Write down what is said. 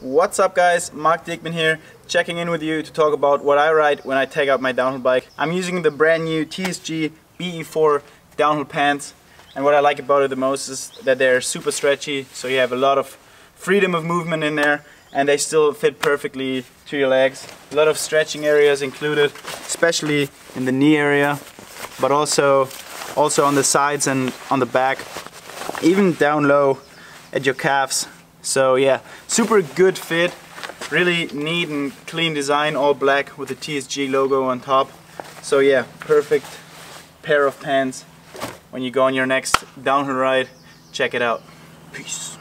What's up guys, Marc Diekmann here, checking in with you to talk about what I ride when I take out my downhill bike. I'm using the brand new TSG BE4 downhill pants and what I like about it the most is that they're super stretchy so you have a lot of freedom of movement in there and they still fit perfectly to your legs. A lot of stretching areas included, especially in the knee area, but also also on the sides and on the back, even down low at your calves. So yeah, super good fit, really neat and clean design, all black with the TSG logo on top. So yeah, perfect pair of pants when you go on your next downhill ride. Check it out. Peace.